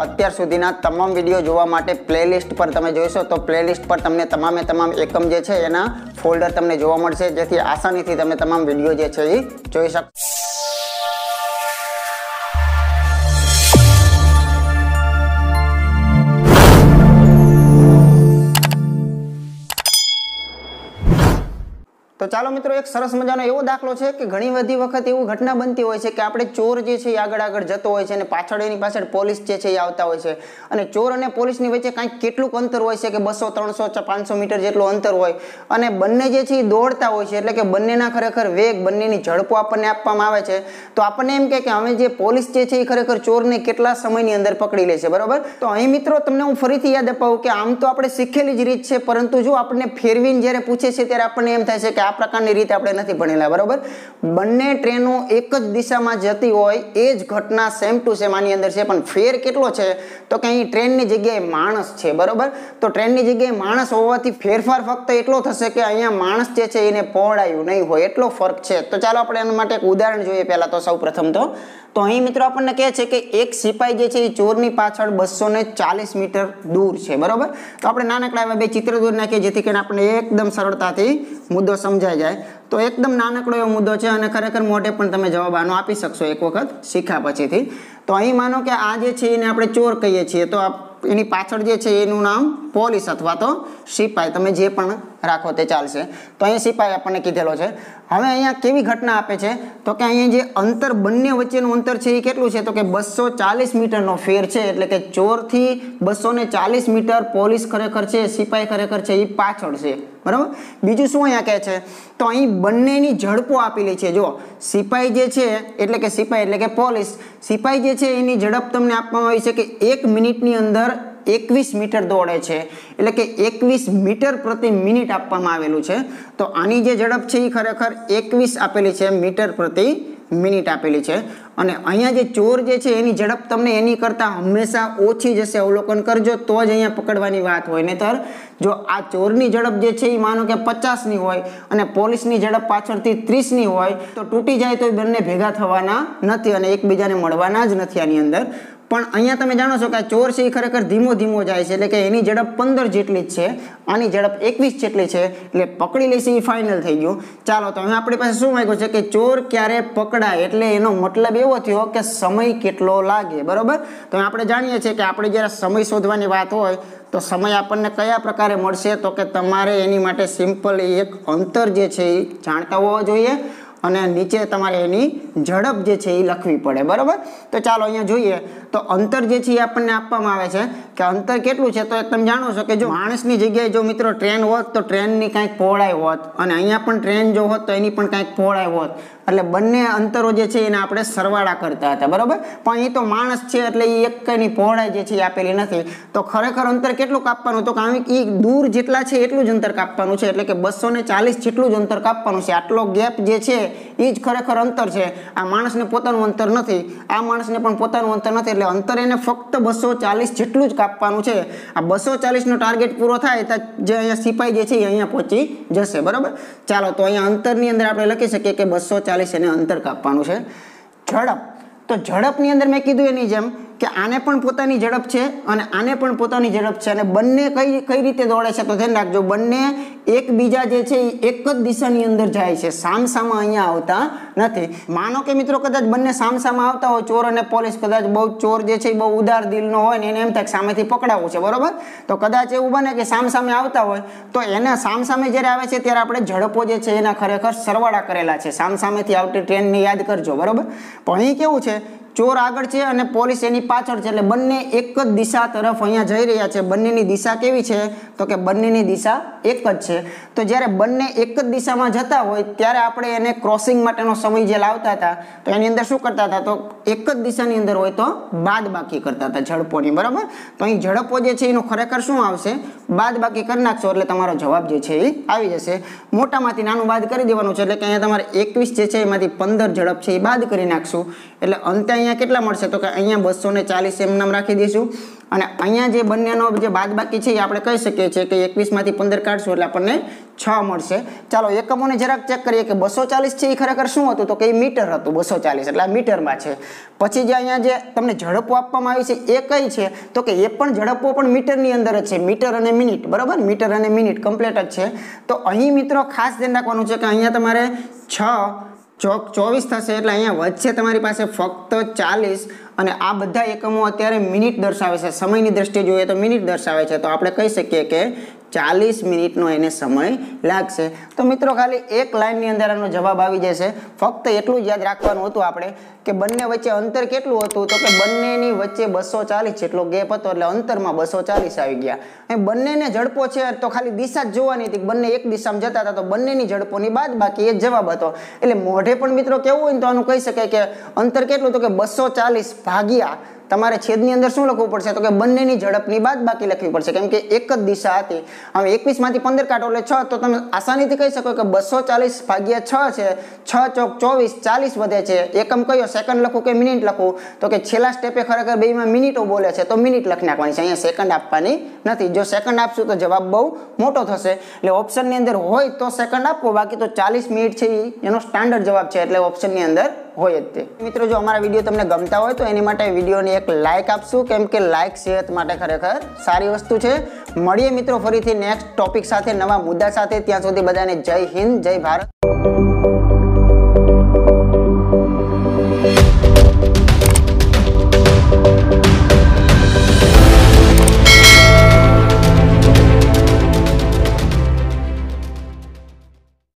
અત્યાર સુધીના તમામ વીડિયો જોવા માટે પ્લેલિસ્ટ પર તમે જોઈશો તો પ્લેલિસ્ટ પર તમને તમામે તમામ એકમ જે છે એના ફોલ્ડર તમને જોવા મળશે, જેથી આસાનીથી તમે તમામ વીડિયો જે છે એ જોઈ શકો. ચાલો મિત્રો એક સરસ મજાનો એવો દાખલો છે કે ઘણી બધી વખત એવું ઘટના બનતી હોય છે કે આપણે ચોર જે છે એ આગળ આગળ જતો હોય છે અને પાછળ એની પાછળ પોલીસ જે છે એ આવતા હોય છે. અને ચોર અને પોલીસની વચ્ચે કાંઈક કેટલુંક અંતર હોય છે કે બસો, ત્રણસો પાંચસો મીટર જેટલું અંતર હોય. અને બંને જે છે એ દોડતા હોય છે એટલે કે બંનેના ખરેખર વેગ, બંનેની ઝડપો આપણને આપવામાં આવે છે. તો આપણને એમ કે હવે જે પોલીસ જે છે એ ખરેખર ચોરને કેટલા સમયની અંદર પકડી લે છે, બરાબર? તો અહીં મિત્રો તમને હું ફરીથી યાદ અપાવું કે આમ તો આપણે શીખેલી જ રીત છે, પરંતુ જો આપણને ફેરવીને જ્યારે પૂછે છે ત્યારે આપણને એમ થાય છે કે આ પ્રકારની રીતે આપણે નથી ભણેલા, બરોબર? બંને ટ્રેનો એક જ દિશામાં જતી હોય, એ જ ઘટના સેમ ટુ સેમ આની અંદર છે, પણ ફેર કેટલો છે? તો કે અહીં ટ્રેનની જગ્યાએ માણસ છે, બરોબર? તો ટ્રેનની જગ્યાએ માણસ હોવાથી ફેરફાર ફક્ત એટલો થશે કે અહીંયા માણસ જે છે એને પહોળાયું નહીં હોય, એટલો ફરક છે. તો ચાલો આપણે એના માટે એક ઉદાહરણ જોઈએ પહેલા તો સૌ પ્રથમ તો. તો અહીં મિત્રો આપણને કહે છે કે એક સિપાઈ જે છે એ ચોરની પાછળ બસો ચાલીસ મીટર દૂર છે, બરોબર? તો આપણે નાનકડા એવા બે ચિત્ર દૂર નાખીએ જેથી કરીને આપણે એકદમ સરળતાથી મુદ્દો સમજાઈ જાય. તો એકદમ નાનકડો એવો મુદ્દો છે અને ખરેખર મોઢે પણ તમે જવાબ આનો આપી શકશો એક વખત શીખ્યા પછીથી. તો અહીં માનો કે આ જે છે એને આપણે ચોર કહીએ છીએ. તો એની પાછળ જે છે એનું નામ પોલીસ અથવા તો સિપાઈ, તમે જે પણ રાખો તે ચાલશે. તો અહીંયા સિપાઈ આપણને કીધેલો છે. હવે અહીંયા કેવી ઘટના આપે છે? તો કે અહીંયા જે અંતર બંને વચ્ચેનું અંતર છે એ કેટલું છે? તો કે બસો ચાલીસ મીટરનો ફેર છે, એટલે કે ચોરથી બસો ને ચાલીસ મીટર પોલીસ ખરેખર છે, સિપાઈ ખરેખર છે, એ પાછળ છે. બરાબર? બીજું શું અહીંયા કહે છે? તો અહીં બંનેની ઝડપો આપેલી છે. જો સિપાઈ જે છે, એટલે કે સિપાઈ, એટલે કે પોલીસ, સિપાઈ જે છે, એની ઝડપ તમને આપવામાં આવી છે કે એક મિનિટની અંદર એકવીસ મીટર દોડે છે. એટલે કે એકવીસ મીટર પ્રતિ મિનિટ આપવામાં આવેલું છે. તો આની જે ઝડપ છે એ ખરેખર એકવીસ આપેલી છે, મીટર પ્રતિ મિનિટ આપેલી છે. અને અહીંયા જે ચોર જે છે, એની ઝડપ તમને એની કરતાં હંમેશા ઓછી જશે અવલોકન કરજો, તો જ અહીંયા પકડવાની વાત હોય. નહીતર જો આ ચોરની ઝડપ જે છે, એ માનો કે પચાસની હોય અને પોલીસની ઝડપ પાછળથી ત્રીસની હોય, તો તૂટી જાય તો બંને ભેગા થવાના નથી અને એકબીજાને મળવાના જ નથી આની અંદર. પણ અહીંયા તમે જાણો છો કે આ ચોર છે એ ખરેખર ધીમો ધીમો જાય છે એટલે કે એની ઝડપ પંદર જેટલી જ છે, આની ઝડપ એકવીસ જેટલી છે, એટલે પકડી લેશે એ ફાઇનલ થઈ ગયું. ચાલો, તો હવે આપણી પાસે શું માંગ્યું છે કે ચોર ક્યારે પકડાય એટલે એનો મતલબ એવો થયો કે સમય કેટલો લાગે, બરાબર? તો આપણે જાણીએ છીએ કે આપણે જ્યારે સમય શોધવાની વાત હોય, તો સમય આપણને કયા પ્રકારે મળશે? તો કે તમારે એની માટે સિમ્પલ એક અંતર જે છે એ જાણતા હોવા જોઈએ અને નીચે તમારે એની ઝડપ જે છે એ લખવી પડે, બરાબર? તો ચાલો અહીંયા જોઈએ. તો અંતર જે છે એ આપણને આપવામાં આવે છે કે અંતર કેટલું છે? તો તમે જાણો છો કે જો માણસની જગ્યાએ જો મિત્રો ટ્રેન હોત, તો ટ્રેનની કાંઈક પહોળાઈ હોત અને અહીંયા પણ ટ્રેન જો હોત, તો એની પણ કાંઈક પહોળાઈ હોત. એટલે બંને અંતરો જે છે એને આપણે સરવાળા કરતા હતા, બરાબર? પણ એ તો માણસ છે એટલે એ એક કંઈની પહોળાઈ જે છે એ આપેલી નથી. તો ખરેખર અંતર કેટલું કાપવાનું? તો કે એ દૂર જેટલા છે એટલું જ અંતર કાપવાનું છે. એટલે કે બસો ને ચાલીસ જેટલું જ અંતર કાપવાનું છે. આટલો ગેપ જે છે એ જ ખરેખર અંતર છે. આ માણસને પોતાનું અંતર નથી. આ માણસને પણ પોતાનું અંતર નથી એટલે અંતર એને ફક્ત બસો ચાલીસ જેટલું જ કાપવાનું છે. આ બસો ચાલીસનો ટાર્ગેટ પૂરો થાય તો જે અહીંયા સિપાઈ જે છે એ અહીંયા પહોંચી જશે, બરાબર? ચાલો, તો અહીંયા અંતરની અંદર આપણે લખી શકીએ કે બસો ચાલીસ એને અંતર કાપવાનું છે. ઝડપ. તો ઝડપની અંદર મેં કીધું એની જેમ કે આને પણ પોતાની ઝડપ છે અને આને પણ પોતાની ઝડપ છે અને બંને કઈ કઈ રીતે દોડે છે તો ધ્યાન રાખજો, બંને એકબીજા જે છે એ એક જ દિશાની અંદર જાય છે, સામસામા અહીંયા આવતા નથી. માનો કે મિત્રો કદાચ બંને સામસામા આવતા હોય, ચોર અને પોલીસ કદાચ બહુ ચોર જે છે એ બહુ ઉદાર દિલનો હોય ને એને એમ થાય સામેથી પકડાવવું છે, બરોબર? તો કદાચ એવું બને કે સામસામે આવતા હોય, તો એને સામસામે જ્યારે આવે છે ત્યારે આપણે ઝડપો જે છે એના ખરેખર સરવાળા કરેલા છે. સામસામેથી આવતી ટ્રેનને યાદ કરજો, બરોબર? પણ અહીં કેવું છે ચોર આગળ છે અને પોલીસ એની પાછળ છે. એટલે બંને એક જ દિશા તરફ અહીંયા જઈ રહ્યા છે. બંનેની દિશા કેવી છે? તો કે બંનેની દિશા એક જ છે. તો જ્યારે બંને એક જ દિશામાં જતા હોય, ત્યારે આપણે એને ક્રોસિંગ માટેનો સમય જે લાવતા હતા, તો એની અંદર શું કરતા હતા? તો એક જ દિશાની અંદર હોય તો બાદ બાકી કરતા હતા ઝડપોની, બરાબર? તો અહીં ઝડપો જે છે એનું ખરેખર શું આવશે? બાદ બાકી કરી નાખશો એટલે તમારો જવાબ જે છે એ આવી જશે. મોટામાંથી નાનું બાદ કરી દેવાનું છે. એટલે કે અહીંયા તમારે એકવીસ જે છે એમાંથી પંદર ઝડપ છે એ બાદ કરી નાખશું. એટલે અંતે અહીંયા કેટલા મળશે? તો કે અહીંયા બસો ને ચાલીસ એમ નામ રાખી દઈશું. અને અહીંયા જે બંનેનો જે બાદ બાકી છે એ આપણે કહી શકીએ છીએ કે એકવીસમાંથી પંદર કાઢશું એટલે આપણને છ મળશે. ચાલો, એકમોને જરાક ચેક કરીએ કે બસો ચાલીસ છે એ ખરેખર શું હતું? તો કે એ મીટર હતું, બસો ચાલીસ. એટલે આ મીટરમાં છે. પછી જે અહીંયા જે તમને ઝડપો આપવામાં આવી છે એ કઈ છે? તો કે એ પણ ઝડપો પણ મીટરની અંદર જ છે. મીટર અને મિનિટ. બરાબર? મીટર અને મિનિટ કમ્પ્લીટ જ છે. તો અહીં મિત્રો ખાસ ધ્યાન રાખવાનું છે કે અહીંયા તમારે છ ચોક ચોવીસ થશે એટલે અહીંયા વચ્ચે તમારી પાસે ફક્ત ચાલીસ અને આ બધા એકમો અત્યારે મિનિટ દર્શાવે છે. સમયની દ્રષ્ટિએ જોઈએ તો મિનિટ દર્શાવે છે. તો આપણે કહી શકીએ કે ચાલીસ મિનિટનો એને સમય લાગશે. તો મિત્રો ખાલી એક લાઇનની અંદર આનો જવાબ આવી જશે. ફક્ત એટલું જ યાદ રાખવાનું હતું આપણે કે બંને વચ્ચે અંતર કેટલું હતું? તો કે બંનેની વચ્ચે બસો ચાલીસ જેટલો ગેપ હતો, એટલે અંતરમાં બસો ચાલીસ આવી ગયા. અને બંનેને ઝડપો છે તો ખાલી દિશા જ જોવાની હતી બંને એક દિશામાં જતા હતા, તો બંનેની ઝડપોની બાદ બાકી એ જવાબ હતો. એટલે મોઢે પણ મિત્રો કેવું હોય તો આનું કહી શકાય કે અંતર કેટલું તો કે બસો ચાલીસ ભાગ્યા. તમારે છેદની અંદર શું લખવું પડશે? તો કે બંનેની ઝડપની બાદ બાકી લખવી પડશે. કેમ કે એક જ દિશા હતી. હવે એકવીસમાંથી પંદર કાઢો એટલે છ, તો તમે આસાનીથી કહી શકો કે બસો ચાલીસ ભાગ્યા છ છે. છ ચોક ચોવીસ, ચાલીસ વધે છે. એકમ કયો? સેકન્ડ લખું કે મિનિટ લખું? તો કે છેલ્લા સ્ટેપે ખરેખર બેમાં મિનિટો બોલે છે, તો મિનિટ લખી નાખવાની છે. અહીંયા સેકન્ડ આપવાની નથી. જો સેકન્ડ આપશું તો જવાબ બહુ મોટો થશે. એટલે ઓપ્શનની અંદર હોય તો સેકન્ડ આપવો બાકી તો ચાલીસ મિનિટ છે એનો સ્ટાન્ડર્ડ જવાબ છે. એટલે ઓપ્શનની અંદર હોય જ તે. મિત્રો, જો અમારા વીડિયો તમને ગમતા હોય, તો એની માટે વિડીયોને એક લાઇક આપશું. કેમ કે લાઇક સેહત માટે ખરેખર સારી વસ્તુ છે. મળીએ મિત્રો ફરીથી નેક્સ્ટ ટોપિક સાથે, નવા મુદ્દા સાથે. ત્યાં સુધી બધાને જય હિન્દ, જય ભારત.